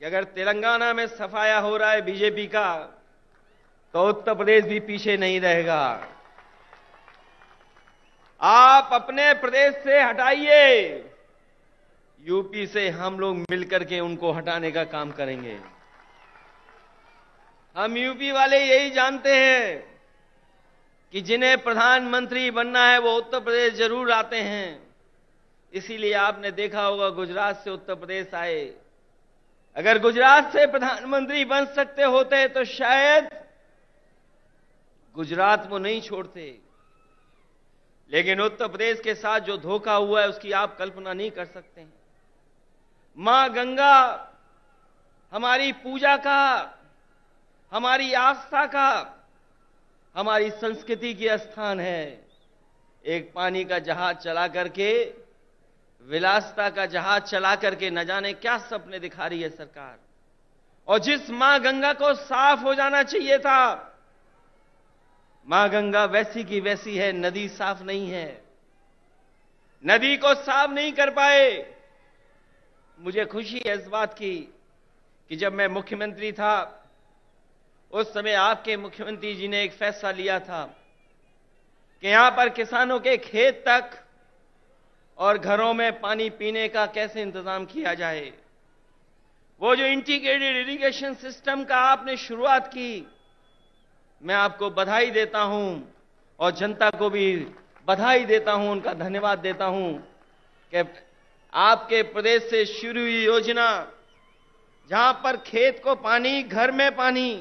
कि अगर तेलंगाना में सफाया हो रहा है बीजेपी का तो उत्तर प्रदेश भी पीछे नहीं रहेगा। आप अपने प्रदेश से हटाइए। यूपी से हम लोग मिलकर के उनको हटाने का काम करेंगे। हम यूपी वाले यही जानते हैं कि जिन्हें प्रधानमंत्री बनना है, वो उत्तर प्रदेश ज़रूर आते हैं। इसीलिए आपने देखा होगा, गुजरात से उत्तर प्रदेश आए। अगर गुजरात से प्रधानमंत्री बन सकते होते तो शायद गुजरात वो नहीं छोड़ते। लेकिन उत्तर प्रदेश के साथ जो धोखा हुआ है, उसकी आप कल्पना नहीं कर सकते हैं। माँ गंगा, हमारी पूजा का, हमारी आस्था का, हमारी संस्कृति की स्थान है। एक पानी का जहाज़ चला करके विलासता का जहाज़ चला करके न जाने क्या सपने दिखा रही है सरकार? और जिस माँ गंगा को साफ़ हो जाना चाहिए था, माँ गंगा वैसी की वैसी है, नदी साफ़ नहीं है। नदी को साफ़ नहीं कर पाए। मुझे खुशी है इस बात की कि जब मैं मुख्यमंत्री था, उस समय आपके मुख्यमंत्री जी ने एक फैसला लिया था कि यहाँ पर किसानों के खेत तक और घरों में पानी पीने का कैसे इंतज़ाम किया जाए? वो जो इंटीग्रेटेड इरिगेशन सिस्टम का आपने शुरुआत की, मैं आपको बधाई देता हूँ और जनता को भी बधाई देता हूँ, उनका धन्यवाद देता हूँ कि आपके प्रदेश से शुरू हुई योजना, जहाँ पर खेत को पानी, घर में पानी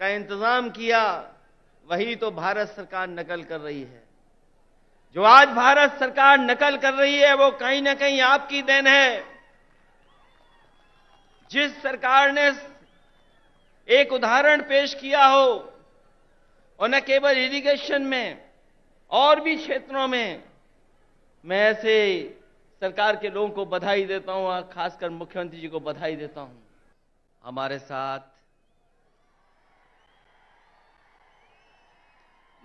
का इंतज़ाम किया, वही तो भारत सरकार नकल कर रही है। जो आज भारत सरकार नकल कर रही है, वो कहीं ना कहीं आपकी देन है। जिस सरकार ने एक उदाहरण पेश किया हो, और न केवल इरिगेशन में, और भी क्षेत्रों में, मैं ऐसे सरकार के लोगों को बधाई देता हूँ, और खासकर मुख्यमंत्री जी को बधाई देता हूँ। हमारे साथ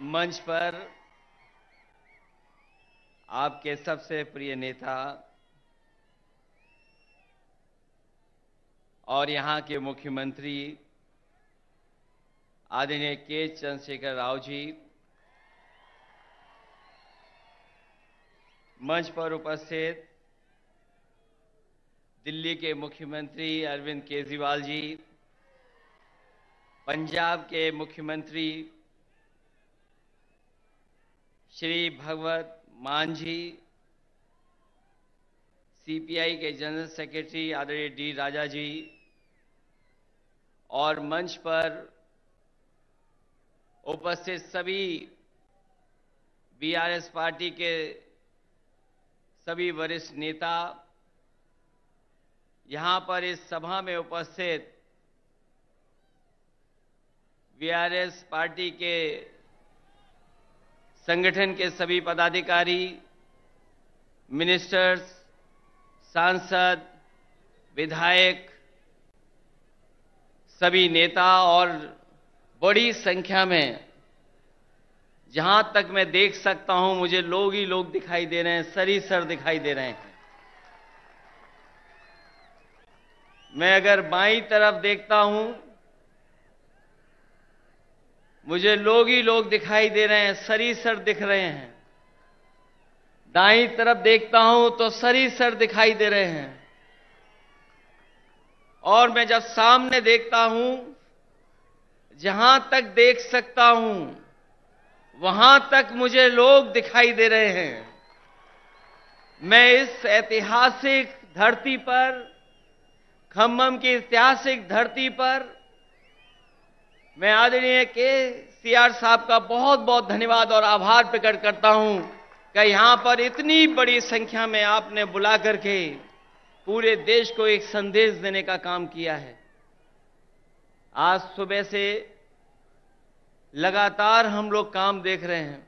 मंच पर आपके सबसे प्रिय नेता और यहाँ के मुख्यमंत्री आदरणीय के चंद्रशेखर राव जी, मंच पर उपस्थित दिल्ली के मुख्यमंत्री अरविंद केजरीवाल जी, पंजाब के मुख्यमंत्री श्री भगवत जी सीपीआई के जनरल सेक्रेटरी आदरणीय डी राजा जी और मंच पर उपस्थित सभी बीआरएस पार्टी के सभी वरिष्ठ नेता, यहाँ पर इस सभा में उपस्थित बीआरएस पार्टी के संगठन के सभी पदाधिकारी मिनिस्टर्स सांसद, विधायक, सभी नेता और बड़ी संख्या में, जहाँ तक मैं देख सकता हूँ, मुझे लोग ही लोग दिखाई दे रहे हैं सरी सर दिखाई दे रहे हैं। मैं अगर बाई तरफ़ देखता हूँ मुझे लोग ही लोग दिखाई दे रहे हैं सरी सर दिख रहे हैं। दाई तरफ़ देखता हूँ तो सरी सर दिखाई दे रहे हैं। और मैं जब सामने देखता हूँ, जहाँ तक देख सकता हूँ, वहाँ तक मुझे लोग दिखाई दे रहे हैं। मैं इस ऐतिहासिक धरती पर, खम्भम की ऐतिहासिक धरती पर मैं आदरणीय के सी आर साहब का बहुत बहुत धन्यवाद और आभार प्रकट करता हूँ कि यहाँ पर इतनी बड़ी संख्या में आपने बुला करके पूरे देश को एक संदेश देने का काम किया है। आज सुबह से लगातार हम लोग काम देख रहे हैं।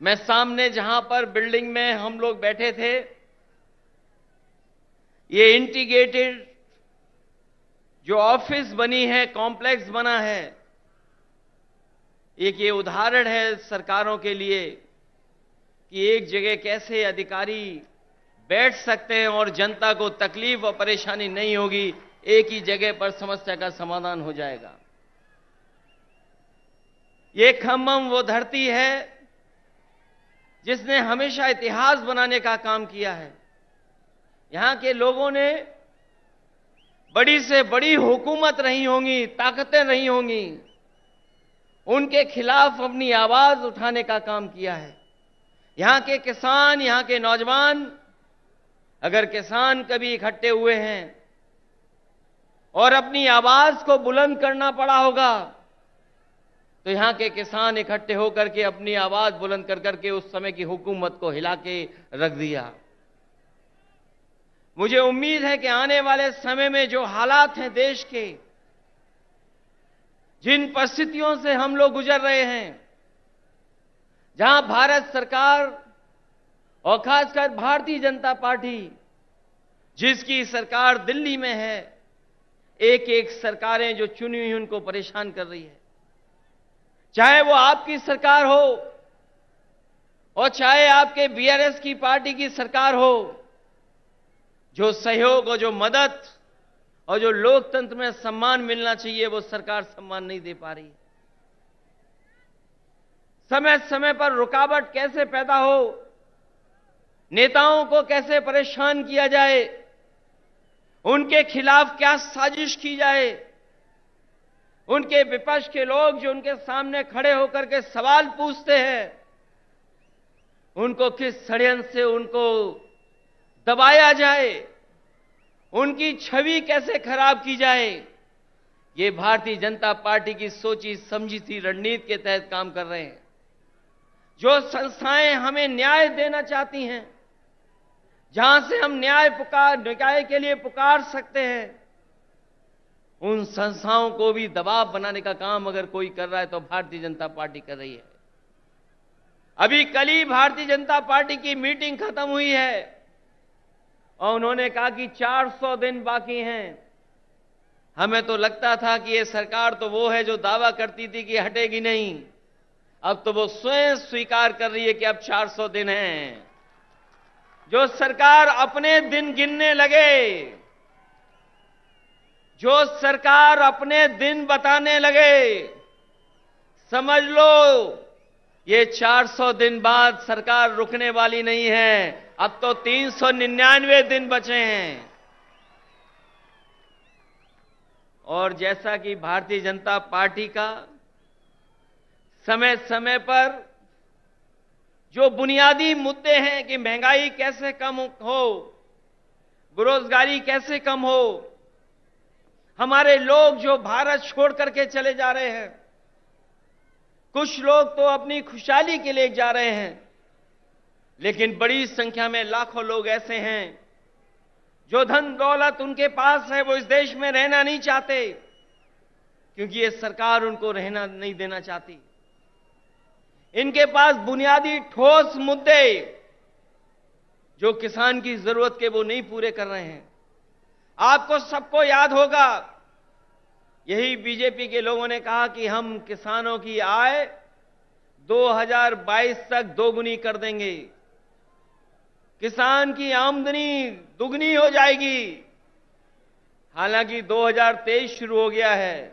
मैं सामने जहाँ पर बिल्डिंग में हम लोग बैठे थे, ये इंटीग्रेटेड जो ऑफ़िस बनी है, कॉम्प्लेक्स बना है, एक ये उदाहरण है सरकारों के लिए कि एक जगह कैसे अधिकारी बैठ सकते हैं और जनता को तकलीफ़ और परेशानी नहीं होगी, एक ही जगह पर समस्या का समाधान हो जाएगा। ये खम्भम वो धरती है जिसने हमेशा इतिहास बनाने का काम किया है। यहाँ के लोगों ने बड़ी से बड़ी हुकूमत रही होंगी, ताकतें रही होंगी। उनके खिलाफ अपनी आवाज़ उठाने का काम किया है। यहाँ के किसान, यहाँ के नौजवान, अगर किसान कभी इकट्ठे हुए हैं और अपनी आवाज़ को बुलंद करना पड़ा होगा तो यहाँ के किसान इकट्ठे होकर के अपनी आवाज़ बुलंद कर करके उस समय की हुकूमत को हिला के रख दिया। मुझे उम्मीद है कि आने वाले समय में जो हालात हैं देश के, जिन परिस्थितियों से हम लोग गुजर रहे हैं, जहाँ भारत सरकार और खासकर भारतीय जनता पार्टी, जिसकी सरकार दिल्ली में है एक एक सरकारें जो चुनी हुई उनको परेशान कर रही है। चाहे वो आपकी सरकार हो, और चाहे आपके बीआरएस की पार्टी की सरकार हो जो सहयोग और जो मदद और जो लोकतंत्र में सम्मान मिलना चाहिए, वो सरकार सम्मान नहीं दे पा रही समय समय पर रुकावट कैसे पैदा हो, नेताओं को कैसे परेशान किया जाए, उनके खिलाफ क्या साजिश की जाए, उनके विपक्ष के लोग जो उनके सामने खड़े होकर के सवाल पूछते हैं, उनको किस षड्यंत्र से उनको दबाया जाए। उनकी छवि कैसे खराब की जाए? ये भारतीय जनता पार्टी की सोची समझी थी रणनीति के तहत काम कर रहे हैं। जो संस्थाएँ हमें न्याय देना चाहती हैं, जहाँ से हम न्याय पुकार न्याय के लिए पुकार सकते हैं, उन संस्थाओं को भी दबाव बनाने का काम अगर कोई कर रहा है तो भारतीय जनता पार्टी कर रही है। अभी कल ही भारतीय जनता पार्टी की मीटिंग खत्म हुई है। और उन्होंने कहा कि 400 दिन बाकी हैं। हमें तो लगता था कि ये सरकार तो वो है जो दावा करती थी कि हटेगी नहीं। अब तो वो स्वयं स्वीकार कर रही है कि अब 400 दिन हैं। जो सरकार अपने दिन गिनने लगे, जो सरकार अपने दिन बताने लगे, समझ लो, ये 400 दिन बाद सरकार रुकने वाली नहीं है। अब तो तीन सौ निन्यानवे दिन बचे हैं। और जैसा कि भारतीय जनता पार्टी का समय समय पर जो बुनियादी मुद्दे हैं कि महँगाई कैसे कम हो, बेरोजगारी कैसे कम हो, हमारे लोग जो भारत छोड़ करके चले जा रहे हैं, कुछ लोग तो अपनी खुशहाली के लिए जा रहे हैं। लेकिन बड़ी संख्या में लाखों लोग ऐसे हैं, जो धन दौलत उनके पास है, वो इस देश में रहना नहीं चाहते, क्योंकि ये सरकार उनको रहना नहीं देना चाहती। इनके पास बुनियादी ठोस मुद्दे, जो किसान की ज़रूरत के वो नहीं पूरे कर रहे हैं। आपको सबको याद होगा, यही बीजेपी के लोगों ने कहा कि हम किसानों की आय 2022 तक दोगुनी कर देंगे। किसान की आमदनी दुगनी हो जाएगी। हालाँकि 2023 शुरू हो गया है,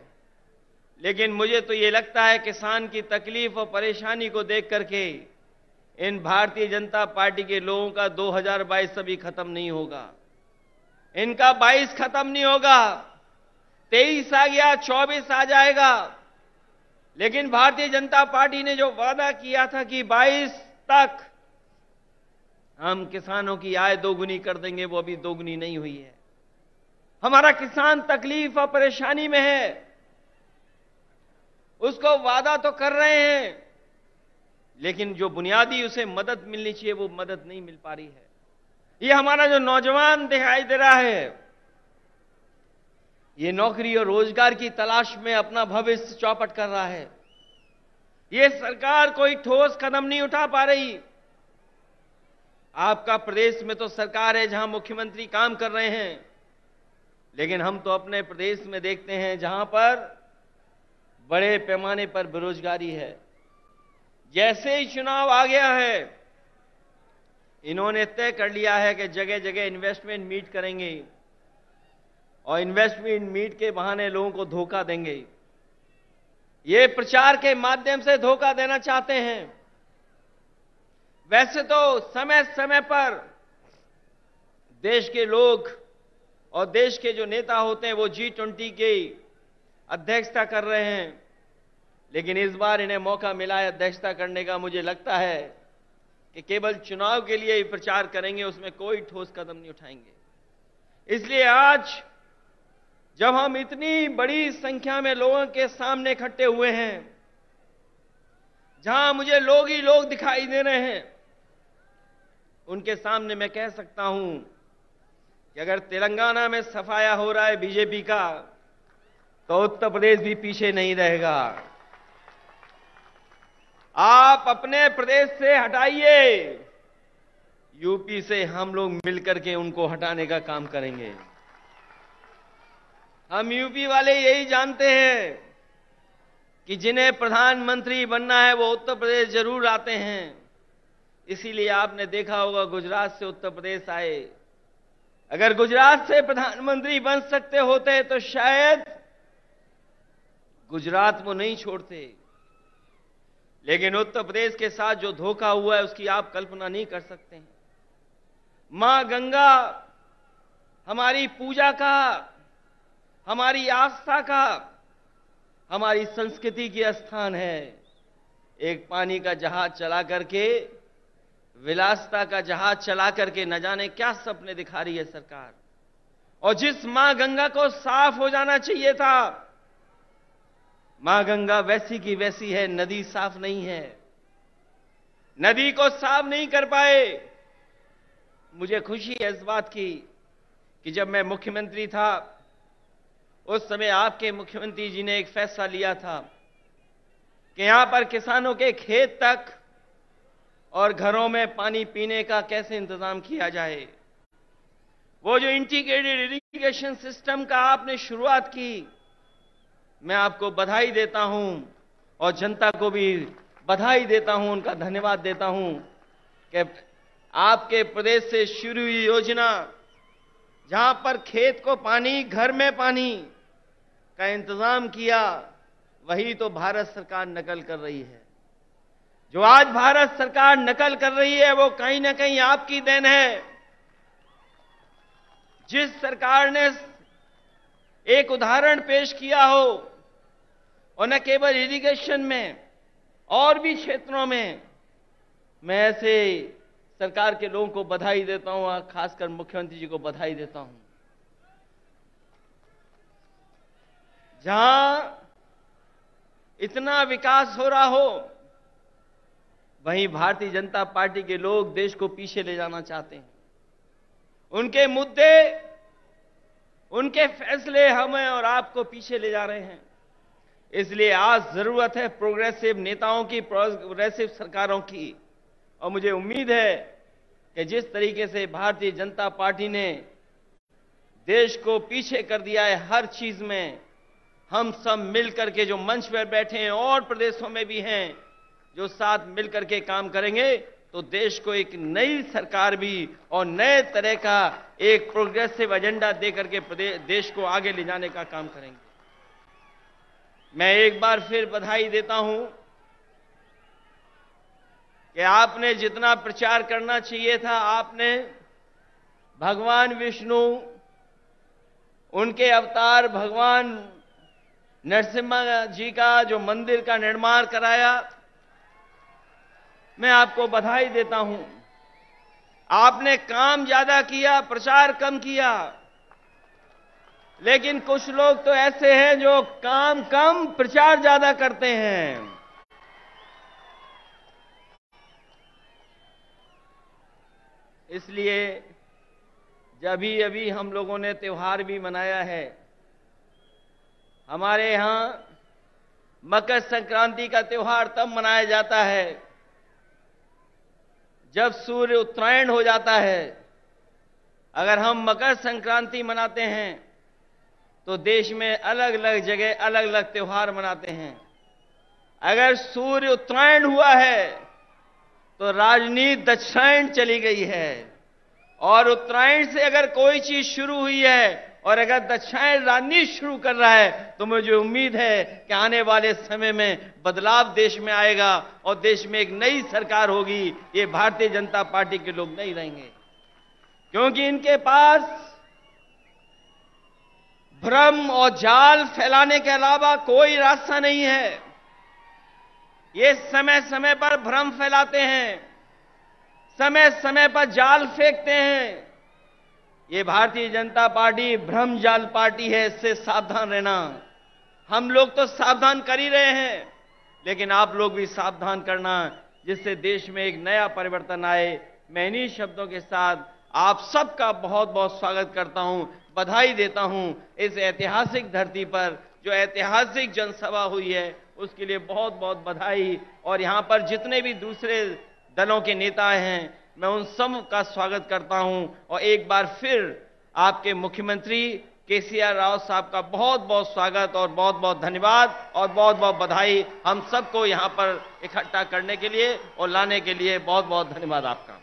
लेकिन मुझे तो ये लगता है किसान की तकलीफ़ और परेशानी को देख करके इन भारतीय जनता पार्टी के लोगों का 2022 अभी खत्म नहीं होगा। इनका 22 खत्म नहीं होगा 23 आ गया 24 आ जाएगा। लेकिन भारतीय जनता पार्टी ने जो वादा किया था कि 22 तक हम किसानों की आय दोगुनी कर देंगे, वो अभी दोगुनी नहीं हुई है। हमारा किसान तकलीफ़ और परेशानी में है। उसको वादा तो कर रहे हैं, लेकिन जो बुनियादी उसे मदद मिलनी चाहिए, वो मदद नहीं मिल पा रही है। ये हमारा जो नौजवान दिखाई दे रहा है, ये नौकरी और रोज़गार की तलाश में अपना भविष्य चौपट कर रहा है। ये सरकार कोई ठोस कदम नहीं उठा पा रही। आपका प्रदेश में तो सरकार है जहाँ मुख्यमंत्री काम कर रहे हैं, लेकिन हम तो अपने प्रदेश में देखते हैं जहाँ पर बड़े पैमाने पर बेरोजगारी है। जैसे ही चुनाव आ गया है, इन्होंने तय कर लिया है कि जगह जगह इन्वेस्टमेंट मीट करेंगे और इन्वेस्टमेंट मीट के बहाने लोगों को धोखा देंगे। ये प्रचार के माध्यम से धोखा देना चाहते हैं। वैसे तो समय समय पर देश के लोग और देश के जो नेता होते हैं, वो जी ट्वेंटी की अध्यक्षता कर रहे हैं। लेकिन इस बार इन्हें मौका मिला है अध्यक्षता करने का। मुझे लगता है कि केवल चुनाव के लिए ही प्रचार करेंगे, उसमें कोई ठोस कदम नहीं उठाएँगे। इसलिए आज जब हम इतनी बड़ी संख्या में लोगों के सामने इकट्ठे हुए हैं, जहाँ मुझे लोग ही लोग दिखाई दे रहे हैं उनके सामने मैं कह सकता हूँ कि अगर तेलंगाना में सफाया हो रहा है बीजेपी का तो उत्तर प्रदेश भी पीछे नहीं रहेगा। आप अपने प्रदेश से हटाइए। यूपी से हम लोग मिलकर के उनको हटाने का काम करेंगे। हम यूपी वाले यही जानते हैं कि जिन्हें प्रधानमंत्री बनना है, वो उत्तर प्रदेश ज़रूर आते हैं। इसीलिए आपने देखा होगा गुजरात से उत्तर प्रदेश आए। अगर गुजरात से प्रधानमंत्री बन सकते होते तो शायद गुजरात वो नहीं छोड़ते। लेकिन उत्तर प्रदेश के साथ जो धोखा हुआ है, उसकी आप कल्पना नहीं कर सकते हैं। माँ गंगा, हमारी पूजा का, हमारी आस्था का, हमारी संस्कृति की स्थान है। एक पानी का जहाज़ चला करके विलासता का जहाज़ चला करके न जाने क्या सपने दिखा रही है सरकार। और जिस माँ गंगा को साफ़ हो जाना चाहिए था, माँ गंगा वैसी की वैसी है, नदी साफ़ नहीं है। नदी को साफ़ नहीं कर पाए। मुझे खुशी है इस बात की कि जब मैं मुख्यमंत्री था, उस समय आपके मुख्यमंत्री जी ने एक फैसला लिया था कि यहाँ पर किसानों के खेत तक और घरों में पानी पीने का कैसे इंतज़ाम किया जाए? वो जो इंटीग्रेटेड इरिगेशन सिस्टम का आपने शुरुआत की, मैं आपको बधाई देता हूँ और जनता को भी बधाई देता हूँ, उनका धन्यवाद देता हूँ कि आपके प्रदेश से शुरू हुई योजना, जहाँ पर खेत को पानी, घर में पानी का इंतज़ाम किया, वही तो भारत सरकार नकल कर रही है। जो आज भारत सरकार नकल कर रही है, वो कहीं ना कहीं आपकी देन है। जिस सरकार ने एक उदाहरण पेश किया हो, और न केवल इरिगेशन में, और भी क्षेत्रों में, मैं ऐसे सरकार के लोगों को बधाई देता हूँ, और खासकर मुख्यमंत्री जी को बधाई देता हूँ। जहाँ इतना विकास हो रहा हो वहीं भारतीय जनता पार्टी के लोग देश को पीछे ले जाना चाहते हैं। उनके मुद्दे, उनके फैसले हमें और आपको पीछे ले जा रहे हैं। इसलिए आज ज़रूरत है प्रोग्रेसिव नेताओं की, प्रोग्रेसिव सरकारों की। और मुझे उम्मीद है कि जिस तरीके से भारतीय जनता पार्टी ने देश को पीछे कर दिया है हर चीज़ में, हम सब मिलकर के जो मंच पर बैठे हैं और प्रदेशों में भी हैं जो साथ मिलकर के काम करेंगे तो देश को एक नई सरकार भी और नए तरह का एक प्रोग्रेसिव एजेंडा देकर के देश को आगे ले जाने का काम करेंगे। मैं एक बार फिर बधाई देता हूँ कि आपने जितना प्रचार करना चाहिए था, आपने भगवान विष्णु, उनके अवतार भगवान नरसिम्हा जी का जो मंदिर का निर्माण कराया मैं आपको बधाई देता हूँ। आपने काम ज़्यादा किया, प्रचार कम किया, लेकिन कुछ लोग तो ऐसे हैं जो काम कम, प्रचार ज़्यादा करते हैं। इसलिए जब ही अभी हम लोगों ने त्यौहार भी मनाया है, हमारे यहाँ मकर संक्रांति का त्यौहार तब मनाया जाता है। जब सूर्य उत्तरायण हो जाता है, अगर हम मकर संक्रांति मनाते हैं तो देश में अलग अलग जगह अलग अलग त्यौहार मनाते हैं। अगर सूर्य उत्तरायण हुआ है तो राजनीति दक्षिणायण चली गई है। और उत्तरायण से अगर कोई चीज़ शुरू हुई है और अगर दक्षिणायन राजनीति शुरू कर रहा है तो मुझे उम्मीद है कि आने वाले समय में बदलाव देश में आएगा और देश में एक नई सरकार होगी। ये भारतीय जनता पार्टी के लोग नहीं रहेंगे। क्योंकि इनके पास भ्रम और जाल फैलाने के अलावा कोई रास्ता नहीं है। ये समय समय पर भ्रम फैलाते हैं समय समय पर जाल फेंकते हैं। ये भारतीय जनता पार्टी भ्रम जाल पार्टी है, इससे सावधान रहना। हम लोग तो सावधान कर ही रहे हैं, लेकिन आप लोग भी सावधान करना, जिससे देश में एक नया परिवर्तन आए। मैं इन्हीं शब्दों के साथ आप सबका बहुत बहुत स्वागत करता हूँ, बधाई देता हूँ इस ऐतिहासिक धरती पर, जो ऐतिहासिक जनसभा हुई है, उसके लिए बहुत बहुत बधाई। और यहाँ पर जितने भी दूसरे दलों के नेता हैं मैं उन सब का स्वागत करता हूँ और एक बार फिर आपके मुख्यमंत्री केसीआर राव साहब का बहुत बहुत स्वागत और बहुत बहुत धन्यवाद और बहुत बहुत बधाई हम सबको यहाँ पर इकट्ठा करने के लिए और लाने के लिए बहुत बहुत धन्यवाद आपका।